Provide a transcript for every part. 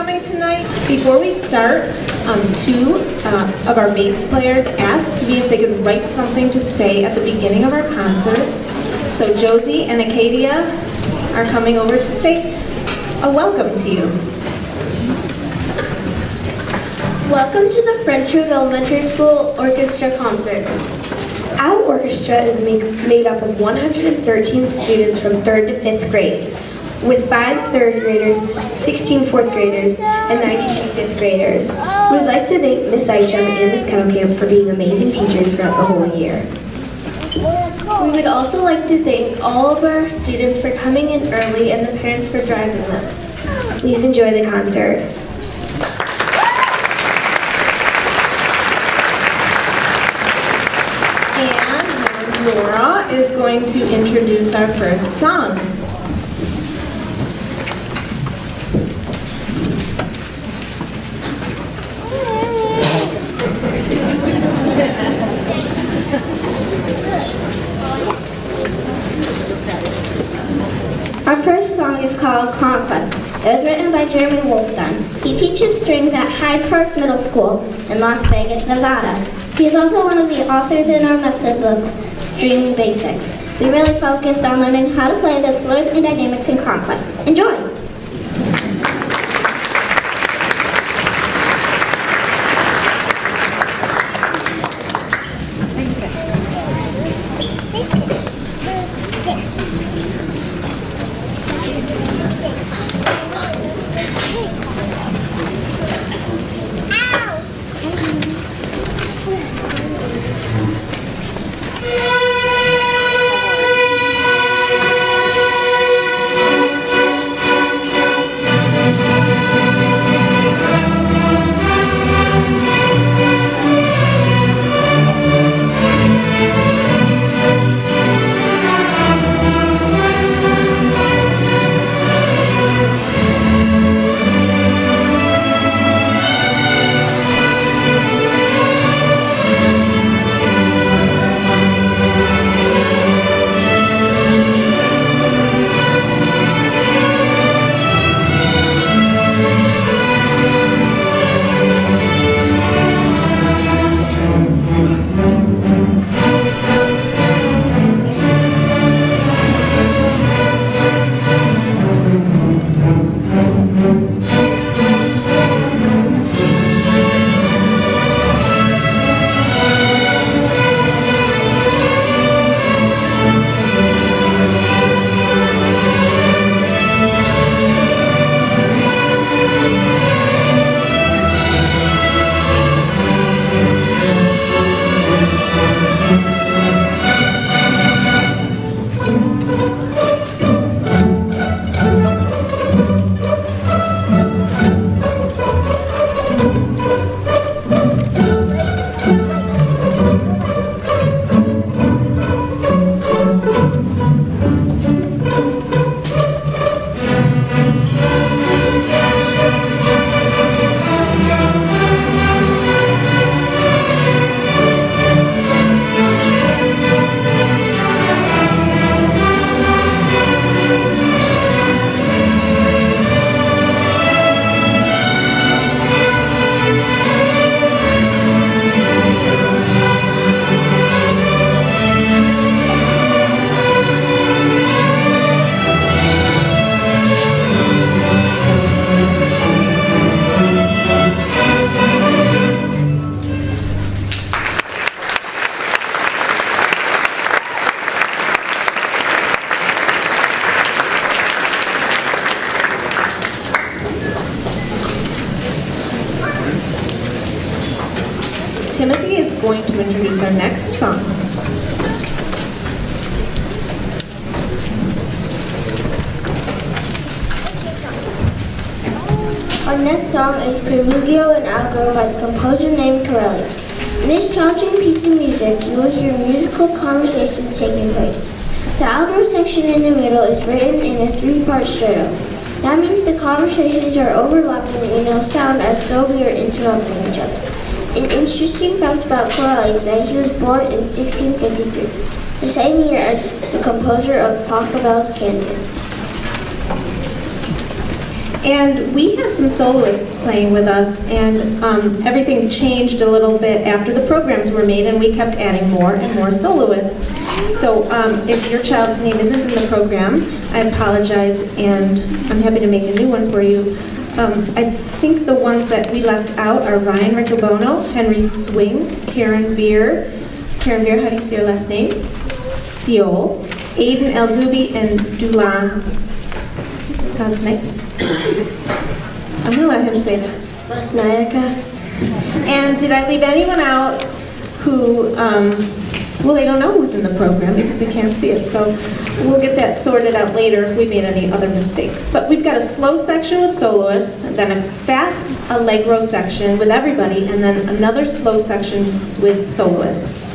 coming tonight. Before we start, um, two uh, of our bass players asked me if they could write something to say at the beginning of our concert. So Josie and Acadia are coming over to say a welcome to you. Welcome to the French Road Elementary School Orchestra Concert. Our orchestra is make, made up of 113 students from 3rd to 5th grade, with 5 third graders, 16 fourth graders, and 92 fifth graders. We'd like to thank Miss Isham and Miss Kettlecamp for being amazing teachers throughout the whole year. We would also like to thank all of our students for coming in early and the parents for driving them. Please enjoy the concert. And Laura is going to introduce our first song. Our first song is called Conquest. It was written by Jeremy Woolstenhulme. He teaches strings at Hyde Park Middle School in Las Vegas, Nevada. He is also one of the authors in our method books, String Basics. We really focused on learning how to play the slurs and dynamics in Conquest. Enjoy! Timothy is going to introduce our next song. Our next song is Preludio and Allegro by the composer named Corelli. In this challenging piece of music, you will hear musical conversations taking place. The Allegro section in the middle is written in a three-part stretto. That means the conversations are overlapping and will sound as though we are interrupting each other. An interesting fact about Corelli is that he was born in 1653, the same year as the composer of Pachelbel's Canon. And we have some soloists playing with us, and um, everything changed a little bit after the programs were made, and we kept adding more and more soloists. So um, if your child's name isn't in the program, I apologize, and I'm happy to make a new one for you. Um, I think the ones that we left out are Ryan Riccobono, Henry Swing, Karen Beer, Karen Beer, how do you say your last name? Diol, Aiden Elzubi, and Dulan Kosnick. I'm gonna let him say that. And did I leave anyone out who, um, well, they don't know who's in the program because they can't see it. So we'll get that sorted out later if we made any other mistakes. But we've got a slow section with soloists, then a fast allegro section with everybody, and then another slow section with soloists.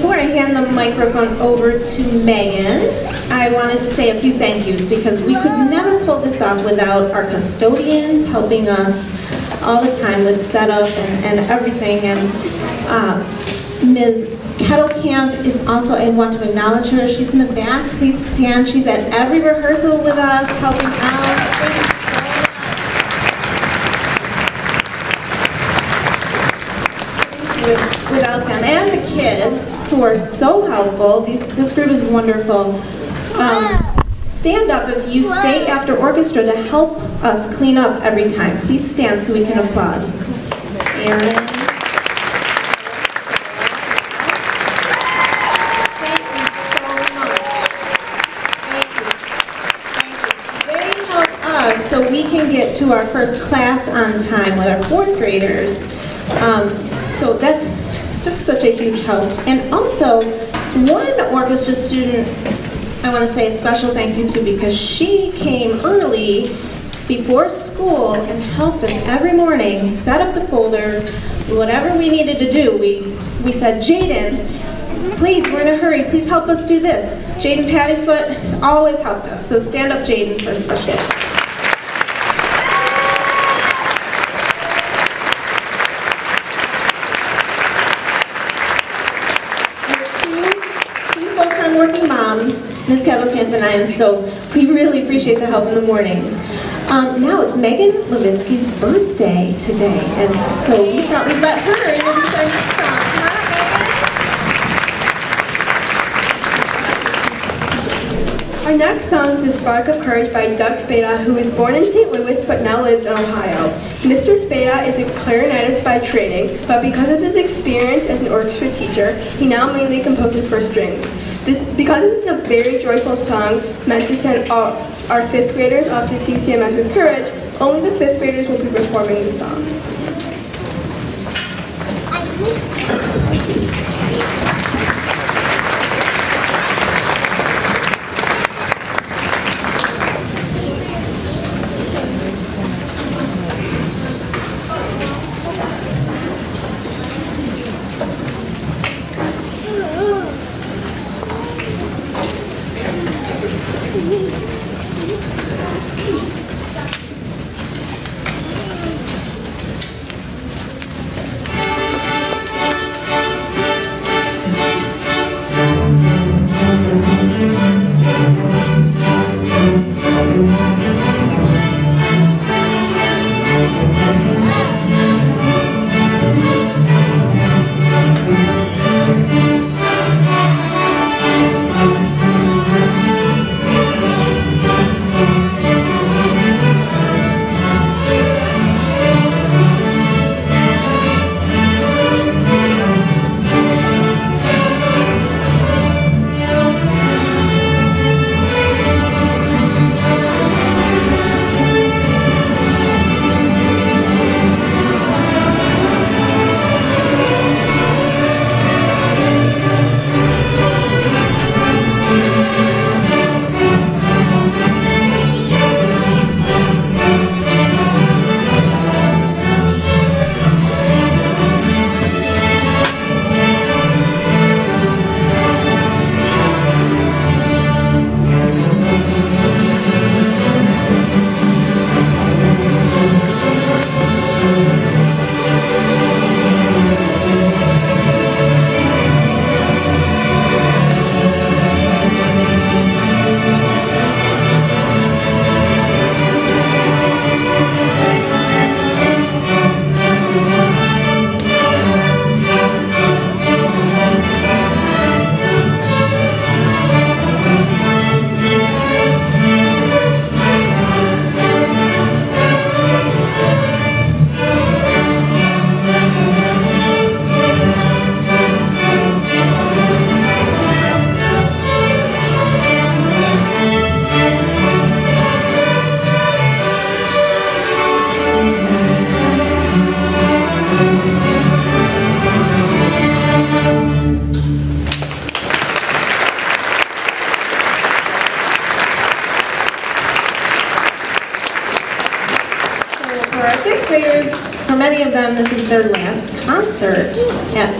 Before I hand the microphone over to Megan, I wanted to say a few thank yous because we could never pull this off without our custodians helping us all the time with setup and, and everything. And uh, Ms. Kettlecamp is also, I want to acknowledge her. She's in the back. Please stand. She's at every rehearsal with us, helping out. Thank you without them, and the kids who are so helpful. These, this group is wonderful. Um, stand up if you stay after orchestra to help us clean up every time. Please stand so we can applaud. Aaron. Thank you so much. Thank you. Thank you. They help us so we can get to our first class on time with our fourth graders. Um, so that's just such a huge help. And also, one orchestra student I want to say a special thank you to because she came early before school and helped us every morning set up the folders, whatever we needed to do. We, we said, Jaden, please, we're in a hurry, please help us do this. Jaden Pattyfoot always helped us, so stand up Jaden for a special. two, two full-time working moms, Ms. Kettlecamp and I, and so we really appreciate the help in the mornings. Um, now it's Megan Levinsky's birthday today, and so we thought we'd let her introduce our next song. Our next song is The Spark of Courage by Doug Spata, who was born in St. Louis but now lives in Ohio. Mr. Spata is a clarinetist by training, but because of his experience as an orchestra teacher, he now mainly composes for strings. This, because this is a very joyful song meant to send all, our fifth graders off to TCMS with courage, only the fifth graders will be performing the song.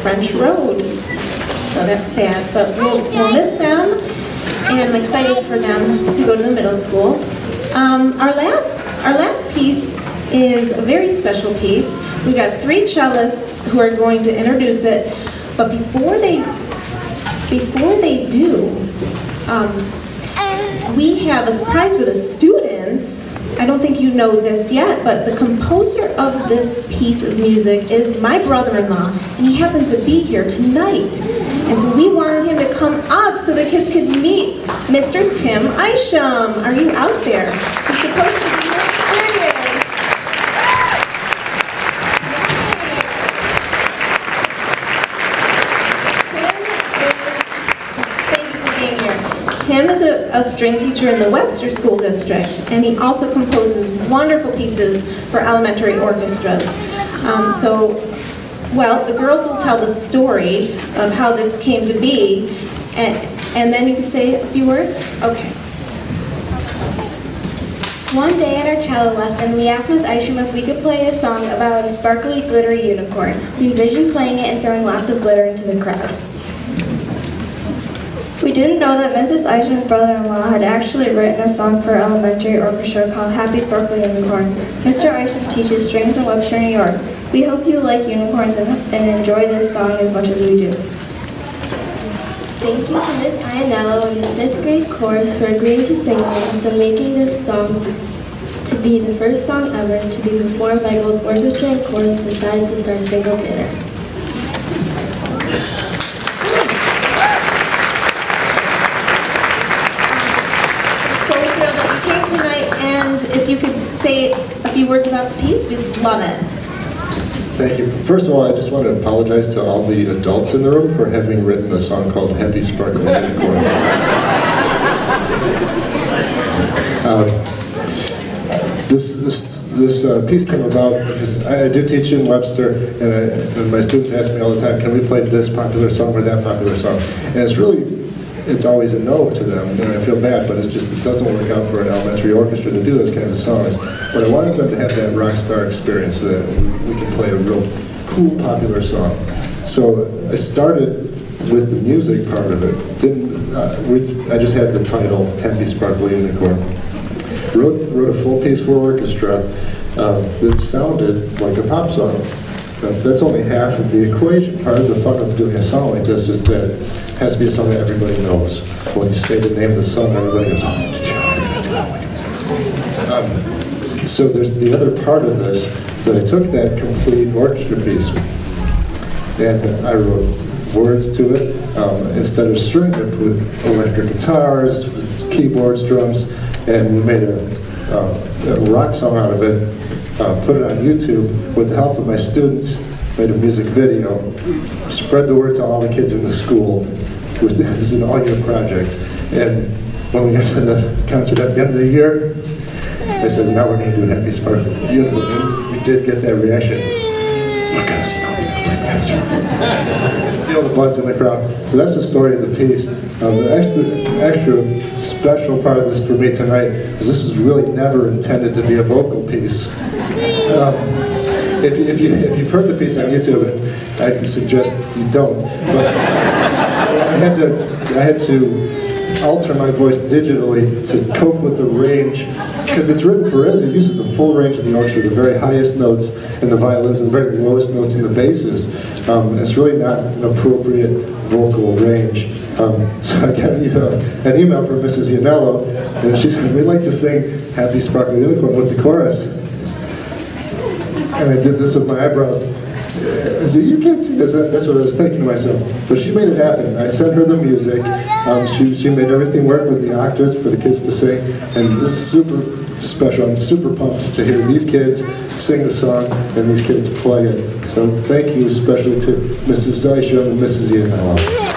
French Road. So that's sad, but we'll, we'll miss them, and I'm excited for them to go to the middle school. Um, our last, our last piece is a very special piece. We've got three cellists who are going to introduce it, but before they, before they do, um, we have a surprise for the students I don't think you know this yet, but the composer of this piece of music is my brother-in-law, and he happens to be here tonight. And so we wanted him to come up so the kids could meet Mr. Tim Isham. Are you out there? He's supposed to be here. There he is. Tim is, thank you for being here. Tim is a, string teacher in the Webster School District, and he also composes wonderful pieces for elementary orchestras. Um, so, well, the girls will tell the story of how this came to be, and, and then you can say a few words? Okay. One day at our cello lesson, we asked Miss Isham if we could play a song about a sparkly, glittery unicorn. We envisioned playing it and throwing lots of glitter into the crowd. Didn't know that Mrs. Isham's brother-in-law had actually written a song for elementary orchestra called Happy Sparkly Unicorn. Mr. Isham teaches strings in Webster, New York. We hope you like unicorns and, and enjoy this song as much as we do. Thank you to Miss Ianello and the fifth grade chorus for agreeing to sing with us and making this song to be the first song ever to be performed by both orchestra and chorus besides the Star Spangled Banner. We're so thrilled that you came tonight, and if you could say a few words about the piece, we'd love it. Thank you. First of all, I just want to apologize to all the adults in the room for having written a song called Happy Sparkle Unicorn. um, this this, this uh, piece came about because I, I do teach in Webster, and, I, and my students ask me all the time, can we play this popular song or that popular song? And it's really it's always a no to them, and I feel bad, but it's just, it doesn't work out for an elementary orchestra to do those kinds of songs. But I wanted them to have that rock star experience, that we, we can play a real cool, popular song. So I started with the music part of it. Didn't, uh, we, I just had the title, Happy Sparkly Unicorn. Wrote, wrote a full piece for orchestra uh, that sounded like a pop song. Uh, that's only half of the equation. Part of the fun of doing a song like this is that it has to be a song that everybody knows. When you say the name of the song, everybody goes, oh, did you um, So there's the other part of this, is that I took that complete orchestra piece and I wrote words to it. Um, instead of strings, I put electric guitars, keyboards, drums, and we made a, uh, a rock song out of it uh, put it on YouTube with the help of my students, made a music video, spread the word to all the kids in the school. This is an all-year project. And when we got to the concert at the end of the year, I said, now we're going to do Happy Sparkle Unicorn. And we did get that reaction. All the Feel the buzz in the crowd. So that's the story of the piece. Um, the extra, extra special part of this for me tonight is this was really never intended to be a vocal piece. Um, if, you, if, you, if you've heard the piece on YouTube, and I suggest you don't, but I had to, I had to alter my voice digitally to cope with the range, because it's written for it. It uses the full range of the orchestra, the very highest notes in the violins and the very lowest notes in the basses. Um, it's really not an appropriate vocal range. Um, so I got an email from Mrs. Ianello, and she said, we'd like to sing Happy Sparkly Unicorn with the chorus. And I did this with my eyebrows. Said, you can't see this. That's what I was thinking to myself. But she made it happen. I sent her the music. Um, she, she made everything work with the octaves for the kids to sing. And this is super special. I'm super pumped to hear these kids sing the song and these kids play it. So thank you especially to Mrs. Isham and Mrs. Ianello.